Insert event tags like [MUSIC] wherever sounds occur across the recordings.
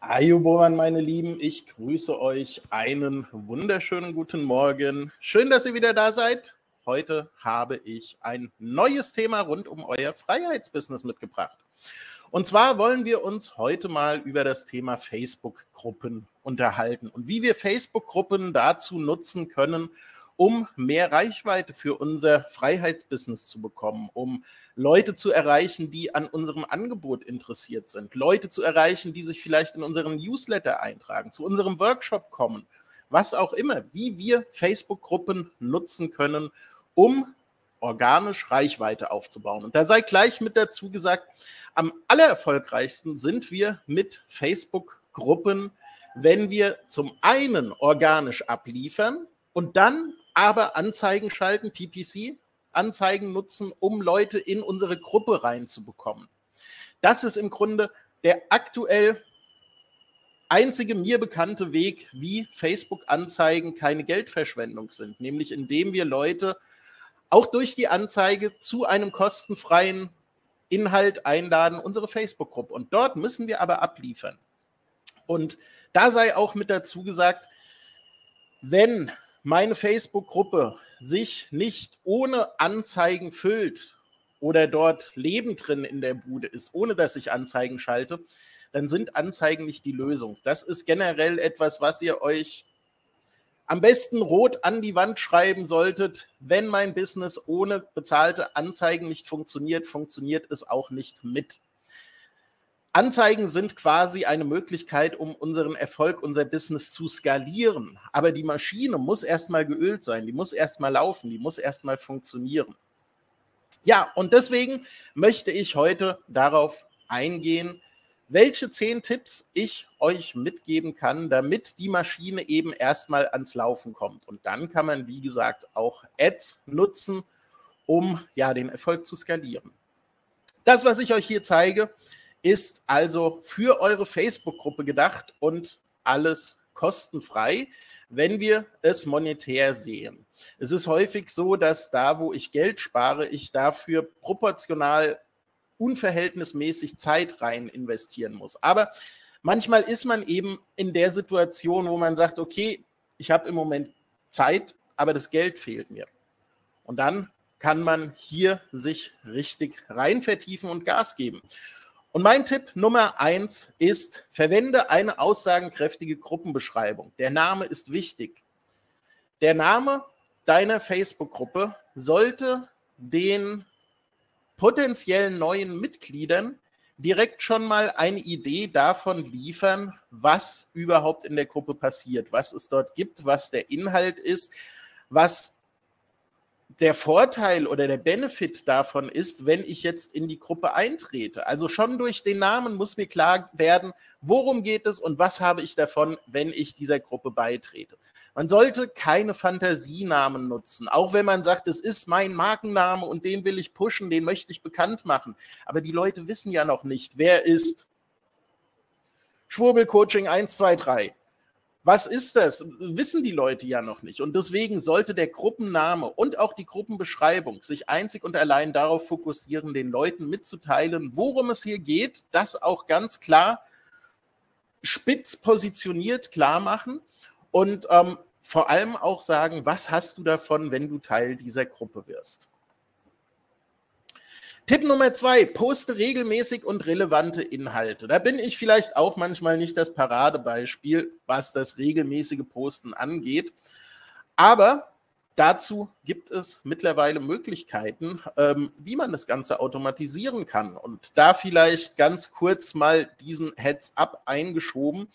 Ayubowan, meine Lieben, ich grüße euch einen wunderschönen guten Morgen. Schön, dass ihr wieder da seid. Heute habe ich ein neues Thema rund um euer Freiheitsbusiness mitgebracht. Und zwar wollen wir uns heute mal über das Thema Facebook-Gruppen unterhalten und wie wir Facebook-Gruppen dazu nutzen können, um mehr Reichweite für unser Freiheitsbusiness zu bekommen, um Leute zu erreichen, die an unserem Angebot interessiert sind, Leute zu erreichen, die sich vielleicht in unseren Newsletter eintragen, zu unserem Workshop kommen, was auch immer, wie wir Facebook-Gruppen nutzen können, um organisch Reichweite aufzubauen. Und da sei gleich mit dazu gesagt, am allererfolgreichsten sind wir mit Facebook-Gruppen, wenn wir zum einen organisch abliefern und dann aber Anzeigen schalten, PPC, Anzeigen nutzen, um Leute in unsere Gruppe reinzubekommen. Das ist im Grunde der aktuell einzige mir bekannte Weg, wie Facebook-Anzeigen keine Geldverschwendung sind, nämlich indem wir Leute auch durch die Anzeige zu einem kostenfreien Inhalt einladen, unsere Facebook-Gruppe. Und dort müssen wir aber abliefern. Und da sei auch mit dazu gesagt, wenn meine Facebook-Gruppe sich nicht ohne Anzeigen füllt oder dort Leben drin in der Bude ist, ohne dass ich Anzeigen schalte, dann sind Anzeigen nicht die Lösung. Das ist generell etwas, was ihr euch am besten rot an die Wand schreiben solltet. Wenn mein Business ohne bezahlte Anzeigen nicht funktioniert, funktioniert es auch nicht mit Anzeigen sind quasi eine Möglichkeit, um unseren Erfolg, unser Business zu skalieren. Aber die Maschine muss erstmal geölt sein, die muss erstmal laufen, die muss erstmal funktionieren. Ja, und deswegen möchte ich heute darauf eingehen, welche zehn Tipps ich euch mitgeben kann, damit die Maschine eben erstmal ans Laufen kommt. Und dann kann man, wie gesagt, auch Ads nutzen, um ja den Erfolg zu skalieren. Das, was ich euch hier zeige, ist also für eure Facebook-Gruppe gedacht und alles kostenfrei, wenn wir es monetär sehen. Es ist häufig so, dass da, wo ich Geld spare, ich dafür proportional unverhältnismäßig Zeit rein investieren muss. Aber manchmal ist man eben in der Situation, wo man sagt, okay, ich habe im Moment Zeit, aber das Geld fehlt mir. Und dann kann man hier sich richtig rein vertiefen und Gas geben. Und mein Tipp Nummer eins ist, verwende eine aussagenkräftige Gruppenbeschreibung. Der Name ist wichtig. Der Name deiner Facebook-Gruppe sollte den potenziellen neuen Mitgliedern direkt schon mal eine Idee davon liefern, was überhaupt in der Gruppe passiert, was es dort gibt, was der Inhalt ist, was der Vorteil oder der Benefit davon ist, wenn ich jetzt in die Gruppe eintrete. Also schon durch den Namen muss mir klar werden, worum geht es und was habe ich davon, wenn ich dieser Gruppe beitrete. Man sollte keine Fantasienamen nutzen, auch wenn man sagt, es ist mein Markenname und den will ich pushen, den möchte ich bekannt machen. Aber die Leute wissen ja noch nicht, wer ist Schwurbelcoaching 123. Was ist das? Wissen die Leute ja noch nicht. Und deswegen sollte der Gruppenname und auch die Gruppenbeschreibung sich einzig und allein darauf fokussieren, den Leuten mitzuteilen, worum es hier geht, das auch ganz klar spitz positioniert klar machen und ähm, vor allem auch sagen, was hast du davon, wenn du Teil dieser Gruppe wirst. Tipp Nummer zwei, poste regelmäßig und relevante Inhalte. Da bin ich vielleicht auch manchmal nicht das Paradebeispiel, was das regelmäßige Posten angeht. Aber dazu gibt es mittlerweile Möglichkeiten, ähm, wie man das Ganze automatisieren kann. Und da vielleicht ganz kurz mal diesen Heads-up eingeschoben.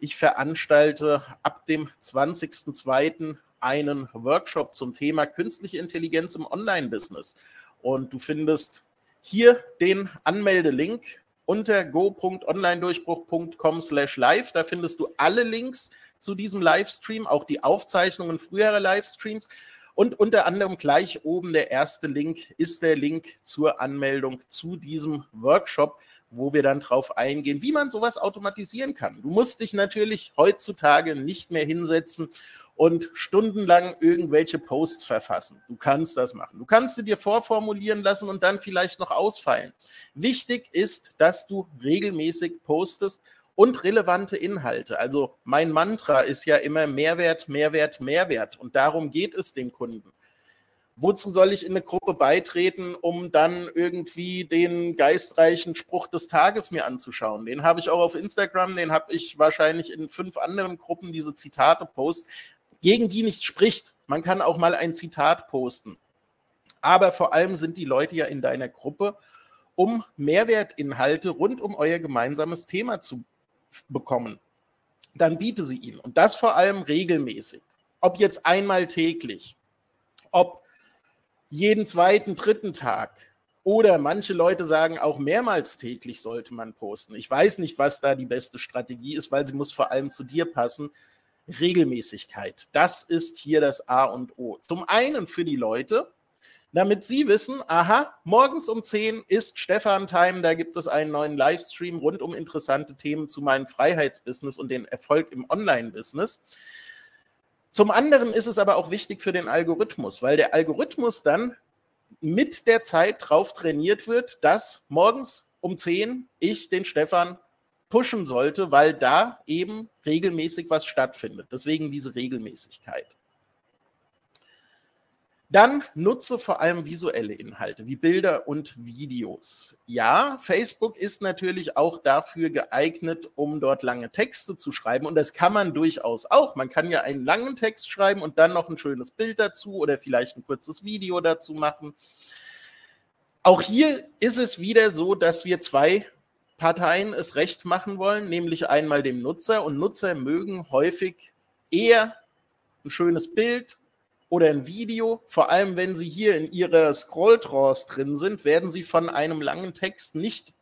Ich veranstalte ab dem 20.02. einen Workshop zum Thema künstliche Intelligenz im Online-Business. Und du findest hier den Anmeldelink unter go.onlinedurchbruch.com slash live. Da findest du alle Links zu diesem Livestream, auch die Aufzeichnungen früherer Livestreams. Und unter anderem gleich oben der erste Link ist der Link zur Anmeldung zu diesem Workshop, wo wir dann drauf eingehen, wie man sowas automatisieren kann. Du musst dich natürlich heutzutage nicht mehr hinsetzen und stundenlang irgendwelche Posts verfassen. Du kannst das machen. Du kannst sie dir vorformulieren lassen und dann vielleicht noch ausfallen. Wichtig ist, dass du regelmäßig postest und relevante Inhalte. Also mein Mantra ist ja immer Mehrwert, Mehrwert, Mehrwert. Und darum geht es dem Kunden. Wozu soll ich in eine Gruppe beitreten, um dann irgendwie den geistreichen Spruch des Tages mir anzuschauen? Den habe ich auch auf Instagram, den habe ich wahrscheinlich in fünf anderen Gruppen, diese Zitate post gegen die nichts spricht. Man kann auch mal ein Zitat posten. Aber vor allem sind die Leute ja in deiner Gruppe, um Mehrwertinhalte rund um euer gemeinsames Thema zu bekommen. Dann biete sie ihnen. Und das vor allem regelmäßig. Ob jetzt einmal täglich, jeden zweiten, dritten Tag, oder manche Leute sagen, auch mehrmals täglich sollte man posten. Ich weiß nicht, was da die beste Strategie ist, weil sie muss vor allem zu dir passen. Regelmäßigkeit. Das ist hier das A und O. Zum einen für die Leute, damit sie wissen, aha, morgens um 10 ist Stefan Time, da gibt es einen neuen Livestream rund um interessante Themen zu meinem Freiheitsbusiness und den Erfolg im Online-Business. Zum anderen ist es aber auch wichtig für den Algorithmus, weil der Algorithmus dann mit der Zeit drauf trainiert wird, dass morgens um 10 ich den Stefan pushen sollte, weil da eben regelmäßig was stattfindet. Deswegen diese Regelmäßigkeit. Dann nutze vor allem visuelle Inhalte wie Bilder und Videos. Ja, Facebook ist natürlich auch dafür geeignet, um dort lange Texte zu schreiben. Und das kann man durchaus auch. Man kann ja einen langen Text schreiben und dann noch ein schönes Bild dazu oder vielleicht ein kurzes Video dazu machen. Auch hier ist es wieder so, dass wir zwei Parteien es recht machen wollen, nämlich einmal dem Nutzer. Und Nutzer mögen häufig eher ein schönes Bild oder ein Video. Vor allem, wenn sie hier in ihrer Scrolldraws drin sind, werden sie von einem langen Text nicht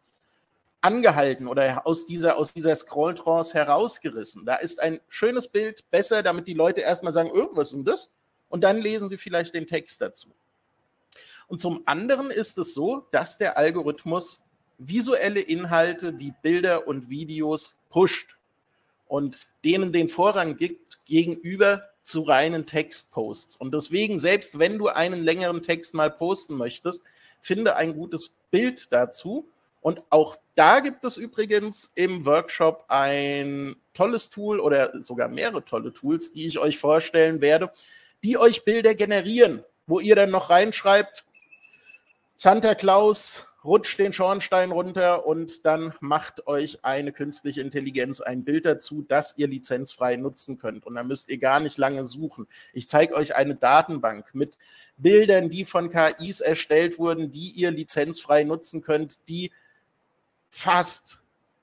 angehalten oder aus dieser, aus dieser Scrolldraws herausgerissen. Da ist ein schönes Bild besser, damit die Leute erstmal sagen, oh, was ist denn das? Und dann lesen sie vielleicht den Text dazu. Und zum anderen ist es so, dass der Algorithmus visuelle Inhalte wie Bilder und Videos pusht und denen den Vorrang gibt gegenüber zu reinen Textposts. Und deswegen, selbst wenn du einen längeren Text mal posten möchtest, finde ein gutes Bild dazu. Und auch da gibt es übrigens im Workshop ein tolles Tool oder sogar mehrere tolle Tools, die ich euch vorstellen werde, die euch Bilder generieren, wo ihr dann noch reinschreibt, Santa Claus rutscht den Schornstein runter und dann macht euch eine künstliche Intelligenz ein Bild dazu, das ihr lizenzfrei nutzen könnt. Und dann müsst ihr gar nicht lange suchen. Ich zeige euch eine Datenbank mit Bildern, die von KIs erstellt wurden, die ihr lizenzfrei nutzen könnt, die fast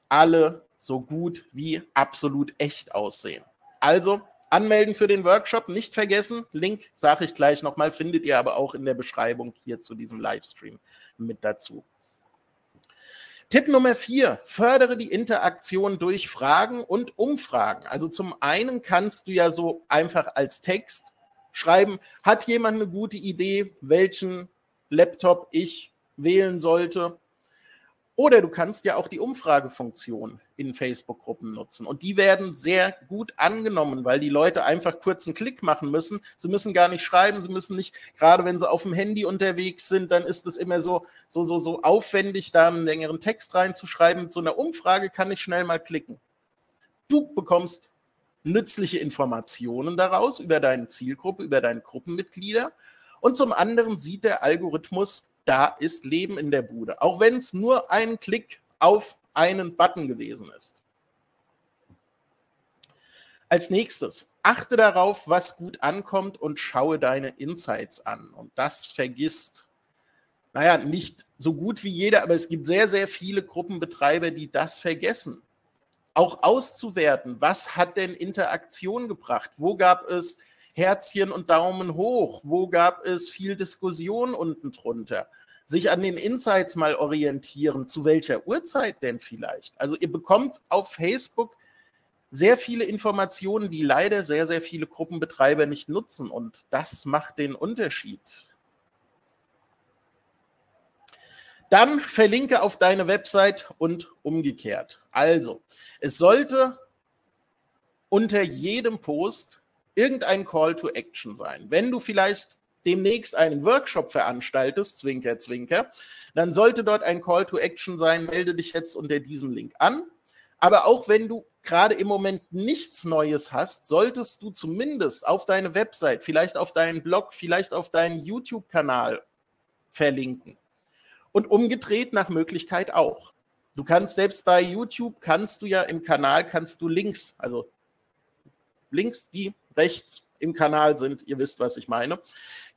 alle so gut wie absolut echt aussehen. Also anmelden für den Workshop, nicht vergessen. Link, sage ich gleich nochmal, findet ihr aber auch in der Beschreibung hier zu diesem Livestream mit dazu. Tipp Nummer vier, fördere die Interaktion durch Fragen und Umfragen. Also zum einen kannst du ja so einfach als Text schreiben, hat jemand eine gute Idee, welchen Laptop ich wählen sollte? Oder du kannst ja auch die Umfragefunktion in Facebook-Gruppen nutzen. Und die werden sehr gut angenommen, weil die Leute einfach kurz einen Klick machen müssen. Sie müssen gar nicht schreiben, sie müssen nicht, gerade wenn sie auf dem Handy unterwegs sind, dann ist es immer so, so, so, so aufwendig, da einen längeren Text reinzuschreiben. Mit so einer Umfrage kann ich schnell mal klicken. Du bekommst nützliche Informationen daraus über deine Zielgruppe, über deine Gruppenmitglieder. Und zum anderen sieht der Algorithmus, da ist Leben in der Bude. Auch wenn es nur ein Klick auf einen Button gewesen ist. Als nächstes, achte darauf, was gut ankommt und schaue deine Insights an. Und das vergisst, naja, nicht so gut wie jeder, aber es gibt sehr, sehr viele Gruppenbetreiber, die das vergessen. Auch auszuwerten, was hat denn Interaktion gebracht? Wo gab es Herzchen und Daumen hoch? Wo gab es viel Diskussion unten drunter? Sich an den Insights mal orientieren, zu welcher Uhrzeit denn vielleicht? Also ihr bekommt auf Facebook sehr viele Informationen, die leider sehr, sehr viele Gruppenbetreiber nicht nutzen. Und das macht den Unterschied. Dann verlinke auf deine Website und umgekehrt. Also, es sollte unter jedem Post irgendein Call to Action sein. Wenn du vielleicht demnächst einen Workshop veranstaltest, Zwinker, Zwinker, dann sollte dort ein Call to Action sein, melde dich jetzt unter diesem Link an. Aber auch wenn du gerade im Moment nichts Neues hast, solltest du zumindest auf deine Website, vielleicht auf deinen Blog, vielleicht auf deinen YouTube-Kanal verlinken. Und umgedreht nach Möglichkeit auch. Du kannst selbst bei YouTube, kannst du ja im Kanal, kannst du Links, also Links, die rechts im Kanal sind, ihr wisst, was ich meine,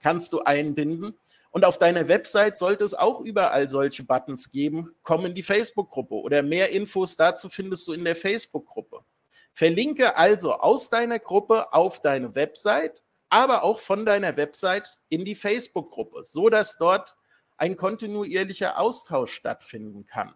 kannst du einbinden. Und auf deiner Website sollte es auch überall solche Buttons geben. Komm in die Facebook-Gruppe oder mehr Infos dazu findest du in der Facebook-Gruppe. Verlinke also aus deiner Gruppe auf deine Website, aber auch von deiner Website in die Facebook-Gruppe, so dass dort ein kontinuierlicher Austausch stattfinden kann.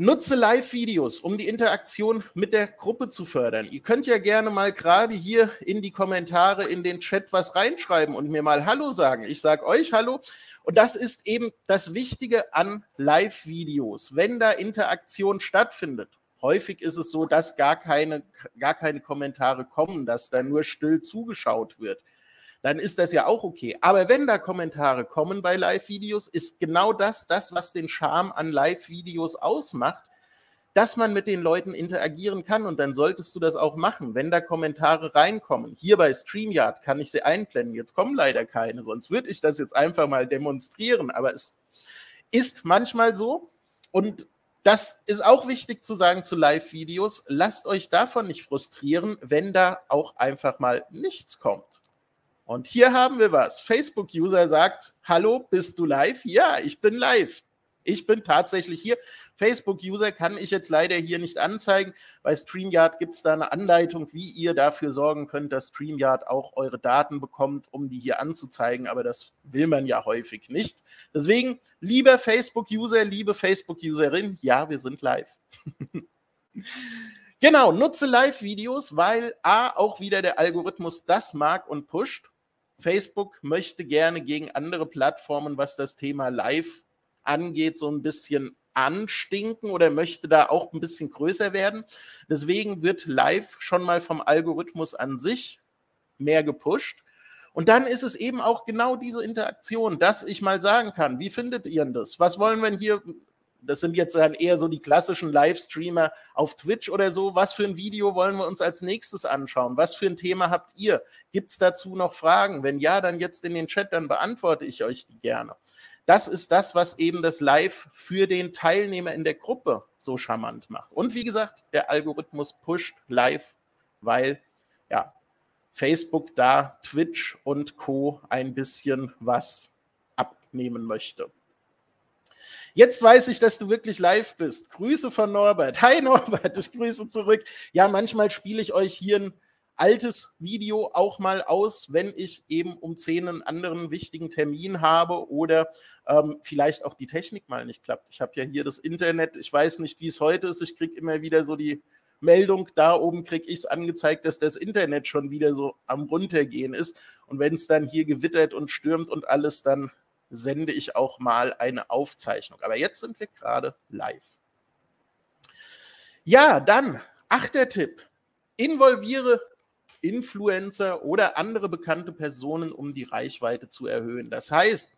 Nutze Live-Videos, um die Interaktion mit der Gruppe zu fördern. Ihr könnt ja gerne mal gerade hier in die Kommentare, in den Chat was reinschreiben und mir mal Hallo sagen. Ich sage euch Hallo. Und das ist eben das Wichtige an Live-Videos. Wenn da Interaktion stattfindet, häufig ist es so, dass gar keine, gar keine Kommentare kommen, dass da nur still zugeschaut wird dann ist das ja auch okay. Aber wenn da Kommentare kommen bei Live-Videos, ist genau das das, was den Charme an Live-Videos ausmacht, dass man mit den Leuten interagieren kann und dann solltest du das auch machen, wenn da Kommentare reinkommen. Hier bei StreamYard kann ich sie einblenden. Jetzt kommen leider keine, sonst würde ich das jetzt einfach mal demonstrieren. Aber es ist manchmal so und das ist auch wichtig zu sagen zu Live-Videos. Lasst euch davon nicht frustrieren, wenn da auch einfach mal nichts kommt. Und hier haben wir was. Facebook-User sagt, hallo, bist du live? Ja, ich bin live. Ich bin tatsächlich hier. Facebook-User kann ich jetzt leider hier nicht anzeigen. Bei StreamYard gibt es da eine Anleitung, wie ihr dafür sorgen könnt, dass StreamYard auch eure Daten bekommt, um die hier anzuzeigen. Aber das will man ja häufig nicht. Deswegen, lieber Facebook-User, liebe Facebook-Userin, ja, wir sind live. [LAUGHS] genau, nutze Live-Videos, weil A, auch wieder der Algorithmus das mag und pusht. Facebook möchte gerne gegen andere Plattformen, was das Thema Live angeht, so ein bisschen anstinken oder möchte da auch ein bisschen größer werden. Deswegen wird Live schon mal vom Algorithmus an sich mehr gepusht. Und dann ist es eben auch genau diese Interaktion, dass ich mal sagen kann, wie findet ihr das? Was wollen wir hier das sind jetzt dann eher so die klassischen Livestreamer auf Twitch oder so. Was für ein Video wollen wir uns als nächstes anschauen? Was für ein Thema habt ihr? Gibt es dazu noch Fragen? Wenn ja, dann jetzt in den Chat, dann beantworte ich euch die gerne. Das ist das, was eben das Live für den Teilnehmer in der Gruppe so charmant macht. Und wie gesagt, der Algorithmus pusht live, weil ja, Facebook da Twitch und Co. ein bisschen was abnehmen möchte. Jetzt weiß ich, dass du wirklich live bist. Grüße von Norbert. Hi Norbert, ich grüße zurück. Ja, manchmal spiele ich euch hier ein altes Video auch mal aus, wenn ich eben um 10 einen anderen wichtigen Termin habe oder ähm, vielleicht auch die Technik mal nicht klappt. Ich habe ja hier das Internet. Ich weiß nicht, wie es heute ist. Ich kriege immer wieder so die Meldung, da oben kriege ich es angezeigt, dass das Internet schon wieder so am runtergehen ist. Und wenn es dann hier gewittert und stürmt und alles, dann sende ich auch mal eine Aufzeichnung. Aber jetzt sind wir gerade live. Ja, dann achter Tipp. Involviere Influencer oder andere bekannte Personen, um die Reichweite zu erhöhen. Das heißt,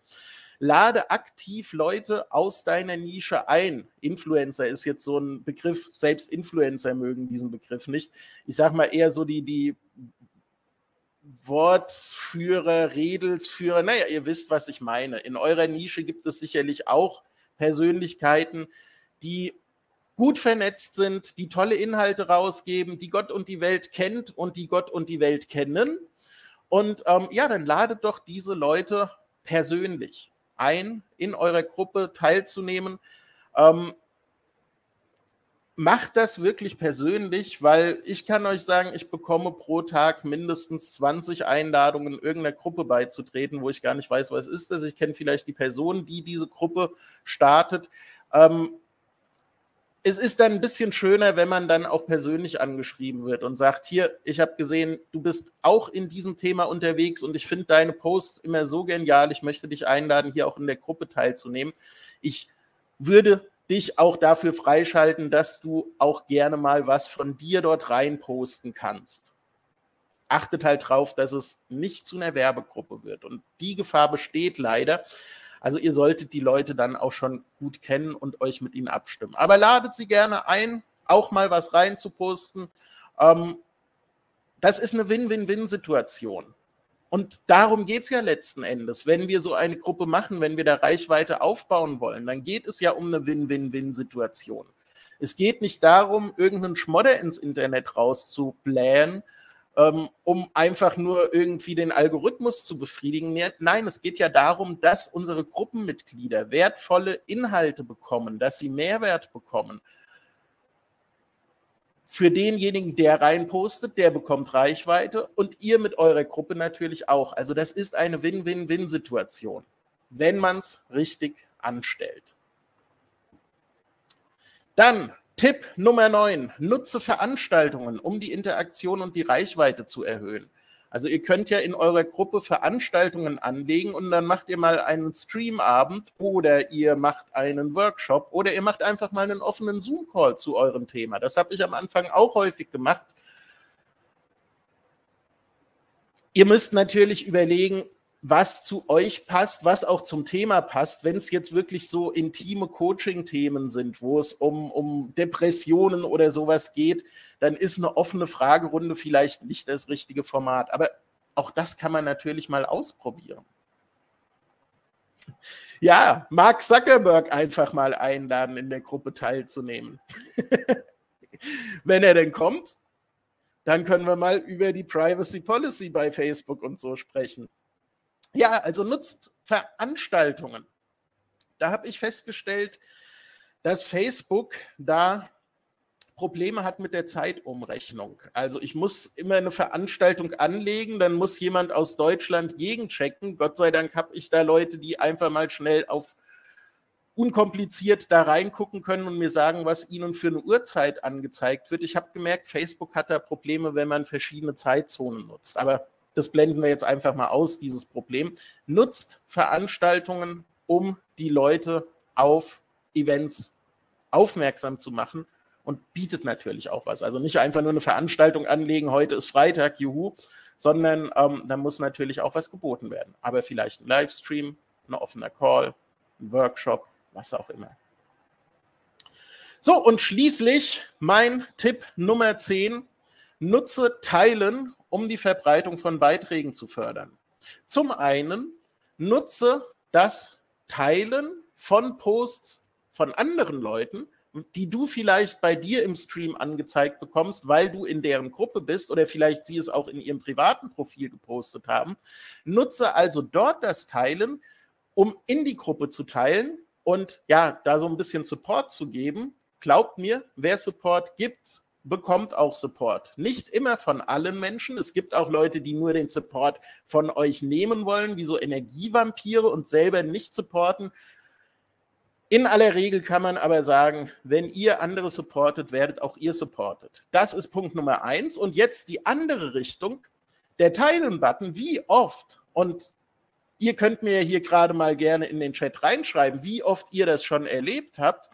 lade aktiv Leute aus deiner Nische ein. Influencer ist jetzt so ein Begriff, selbst Influencer mögen diesen Begriff nicht. Ich sage mal eher so die, die Wortführer, Redelsführer, naja, ihr wisst, was ich meine. In eurer Nische gibt es sicherlich auch Persönlichkeiten, die gut vernetzt sind, die tolle Inhalte rausgeben, die Gott und die Welt kennt und die Gott und die Welt kennen. Und ähm, ja, dann ladet doch diese Leute persönlich ein, in eurer Gruppe teilzunehmen. Ähm, macht das wirklich persönlich, weil ich kann euch sagen, ich bekomme pro Tag mindestens 20 Einladungen, irgendeiner Gruppe beizutreten, wo ich gar nicht weiß, was ist das. Ich kenne vielleicht die Person, die diese Gruppe startet. Ähm, es ist dann ein bisschen schöner, wenn man dann auch persönlich angeschrieben wird und sagt, hier, ich habe gesehen, du bist auch in diesem Thema unterwegs und ich finde deine Posts immer so genial. Ich möchte dich einladen, hier auch in der Gruppe teilzunehmen. Ich würde dich auch dafür freischalten, dass du auch gerne mal was von dir dort rein posten kannst. Achtet halt drauf, dass es nicht zu einer Werbegruppe wird. Und die Gefahr besteht leider. Also ihr solltet die Leute dann auch schon gut kennen und euch mit ihnen abstimmen. Aber ladet sie gerne ein, auch mal was rein zu posten. Ähm, das ist eine Win-Win-Win-Situation. Und darum geht es ja letzten Endes. Wenn wir so eine Gruppe machen, wenn wir da Reichweite aufbauen wollen, dann geht es ja um eine Win-Win-Win-Situation. Es geht nicht darum, irgendeinen Schmodder ins Internet rauszublähen, ähm, um einfach nur irgendwie den Algorithmus zu befriedigen. Nein, es geht ja darum, dass unsere Gruppenmitglieder wertvolle Inhalte bekommen, dass sie Mehrwert bekommen. Für denjenigen, der reinpostet, der bekommt Reichweite und ihr mit eurer Gruppe natürlich auch. Also das ist eine Win-Win-Win-Situation, wenn man es richtig anstellt. Dann Tipp Nummer 9. Nutze Veranstaltungen, um die Interaktion und die Reichweite zu erhöhen. Also ihr könnt ja in eurer Gruppe Veranstaltungen anlegen und dann macht ihr mal einen Streamabend oder ihr macht einen Workshop oder ihr macht einfach mal einen offenen Zoom-Call zu eurem Thema. Das habe ich am Anfang auch häufig gemacht. Ihr müsst natürlich überlegen, was zu euch passt, was auch zum Thema passt. Wenn es jetzt wirklich so intime Coaching-Themen sind, wo es um, um Depressionen oder sowas geht, dann ist eine offene Fragerunde vielleicht nicht das richtige Format. Aber auch das kann man natürlich mal ausprobieren. Ja, Mark Zuckerberg einfach mal einladen, in der Gruppe teilzunehmen. [LAUGHS] Wenn er denn kommt, dann können wir mal über die Privacy Policy bei Facebook und so sprechen. Ja, also nutzt Veranstaltungen. Da habe ich festgestellt, dass Facebook da Probleme hat mit der Zeitumrechnung. Also ich muss immer eine Veranstaltung anlegen, dann muss jemand aus Deutschland gegenchecken. Gott sei Dank habe ich da Leute, die einfach mal schnell auf unkompliziert da reingucken können und mir sagen, was ihnen für eine Uhrzeit angezeigt wird. Ich habe gemerkt, Facebook hat da Probleme, wenn man verschiedene Zeitzonen nutzt. Aber das blenden wir jetzt einfach mal aus, dieses Problem. Nutzt Veranstaltungen, um die Leute auf Events aufmerksam zu machen und bietet natürlich auch was. Also nicht einfach nur eine Veranstaltung anlegen, heute ist Freitag, juhu, sondern ähm, da muss natürlich auch was geboten werden. Aber vielleicht ein Livestream, ein offener Call, ein Workshop, was auch immer. So, und schließlich mein Tipp Nummer 10. Nutze Teilen um die Verbreitung von Beiträgen zu fördern. Zum einen nutze das Teilen von Posts von anderen Leuten, die du vielleicht bei dir im Stream angezeigt bekommst, weil du in deren Gruppe bist oder vielleicht sie es auch in ihrem privaten Profil gepostet haben. Nutze also dort das Teilen, um in die Gruppe zu teilen und ja, da so ein bisschen Support zu geben. Glaubt mir, wer Support gibt, bekommt auch Support. Nicht immer von allen Menschen. Es gibt auch Leute, die nur den Support von euch nehmen wollen, wie so Energievampire und selber nicht supporten. In aller Regel kann man aber sagen, wenn ihr andere supportet, werdet auch ihr supportet. Das ist Punkt Nummer eins. Und jetzt die andere Richtung, der Teilen-Button, wie oft, und ihr könnt mir hier gerade mal gerne in den Chat reinschreiben, wie oft ihr das schon erlebt habt,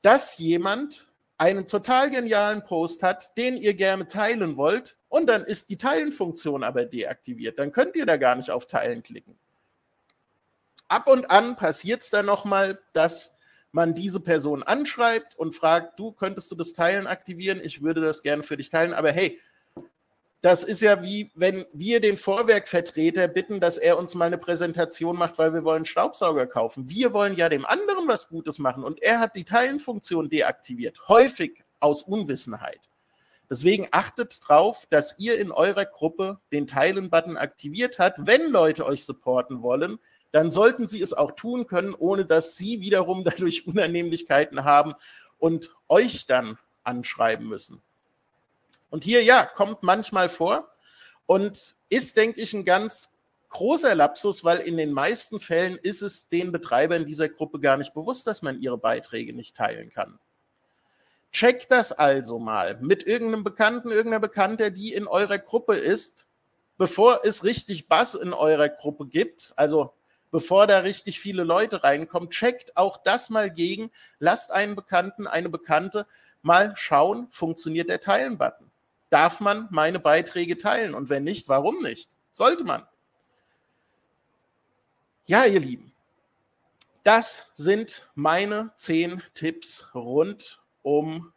dass jemand einen total genialen Post hat, den ihr gerne teilen wollt, und dann ist die Teilen-Funktion aber deaktiviert. Dann könnt ihr da gar nicht auf Teilen klicken. Ab und an passiert es dann nochmal, dass man diese Person anschreibt und fragt, du könntest du das Teilen aktivieren? Ich würde das gerne für dich teilen, aber hey, das ist ja wie, wenn wir den Vorwerkvertreter bitten, dass er uns mal eine Präsentation macht, weil wir wollen Staubsauger kaufen. Wir wollen ja dem anderen was Gutes machen und er hat die Teilenfunktion deaktiviert, häufig aus Unwissenheit. Deswegen achtet darauf, dass ihr in eurer Gruppe den Teilen-Button aktiviert habt. Wenn Leute euch supporten wollen, dann sollten sie es auch tun können, ohne dass sie wiederum [LAUGHS] dadurch Unannehmlichkeiten haben und euch dann anschreiben müssen. Und hier, ja, kommt manchmal vor und ist, denke ich, ein ganz großer Lapsus, weil in den meisten Fällen ist es den Betreibern dieser Gruppe gar nicht bewusst, dass man ihre Beiträge nicht teilen kann. Checkt das also mal mit irgendeinem Bekannten, irgendeiner Bekannter, die in eurer Gruppe ist, bevor es richtig Bass in eurer Gruppe gibt, also bevor da richtig viele Leute reinkommen, checkt auch das mal gegen, lasst einen Bekannten, eine Bekannte mal schauen, funktioniert der Teilen-Button. Darf man meine Beiträge teilen? Und wenn nicht, warum nicht? Sollte man. Ja, ihr Lieben, das sind meine zehn Tipps rund um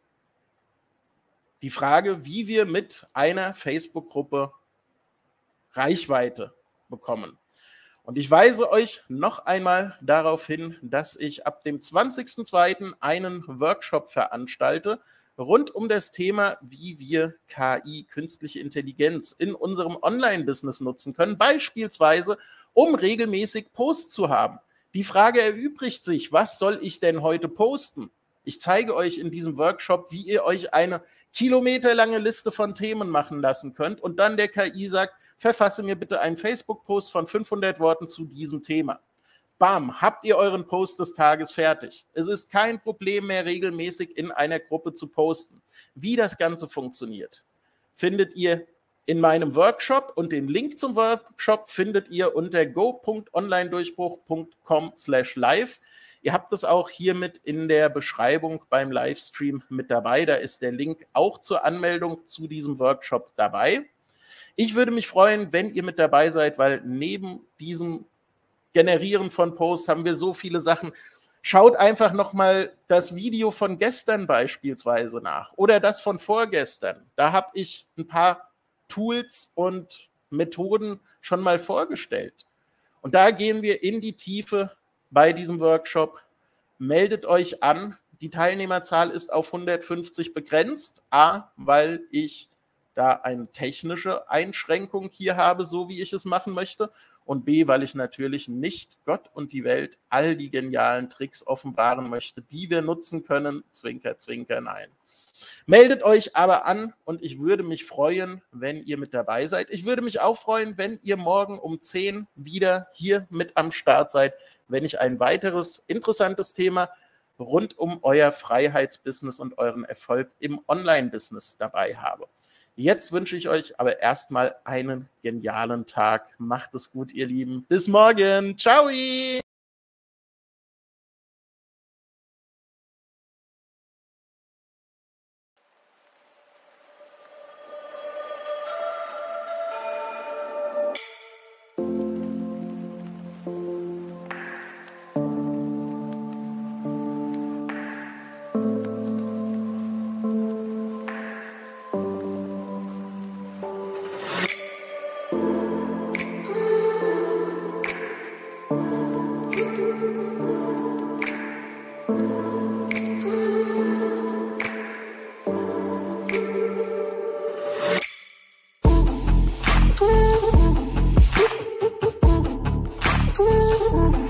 die Frage, wie wir mit einer Facebook-Gruppe Reichweite bekommen. Und ich weise euch noch einmal darauf hin, dass ich ab dem 20.02. einen Workshop veranstalte rund um das Thema, wie wir KI, künstliche Intelligenz, in unserem Online-Business nutzen können, beispielsweise um regelmäßig Posts zu haben. Die Frage erübrigt sich, was soll ich denn heute posten? Ich zeige euch in diesem Workshop, wie ihr euch eine kilometerlange Liste von Themen machen lassen könnt und dann der KI sagt, verfasse mir bitte einen Facebook-Post von 500 Worten zu diesem Thema. Bam, habt ihr euren Post des Tages fertig. Es ist kein Problem mehr, regelmäßig in einer Gruppe zu posten. Wie das Ganze funktioniert, findet ihr in meinem Workshop und den Link zum Workshop findet ihr unter go.onlinedurchbruch.com slash live. Ihr habt es auch hiermit in der Beschreibung beim Livestream mit dabei. Da ist der Link auch zur Anmeldung zu diesem Workshop dabei. Ich würde mich freuen, wenn ihr mit dabei seid, weil neben diesem Generieren von Posts haben wir so viele Sachen. Schaut einfach nochmal das Video von gestern beispielsweise nach oder das von vorgestern. Da habe ich ein paar Tools und Methoden schon mal vorgestellt. Und da gehen wir in die Tiefe bei diesem Workshop. Meldet euch an. Die Teilnehmerzahl ist auf 150 begrenzt. A, weil ich da eine technische Einschränkung hier habe, so wie ich es machen möchte. Und B, weil ich natürlich nicht Gott und die Welt all die genialen Tricks offenbaren möchte, die wir nutzen können. Zwinker, zwinker, nein. Meldet euch aber an und ich würde mich freuen, wenn ihr mit dabei seid. Ich würde mich auch freuen, wenn ihr morgen um 10 wieder hier mit am Start seid, wenn ich ein weiteres interessantes Thema rund um euer Freiheitsbusiness und euren Erfolg im Online-Business dabei habe. Jetzt wünsche ich euch aber erstmal einen genialen Tag. Macht es gut, ihr Lieben. Bis morgen. Ciao. Ooh.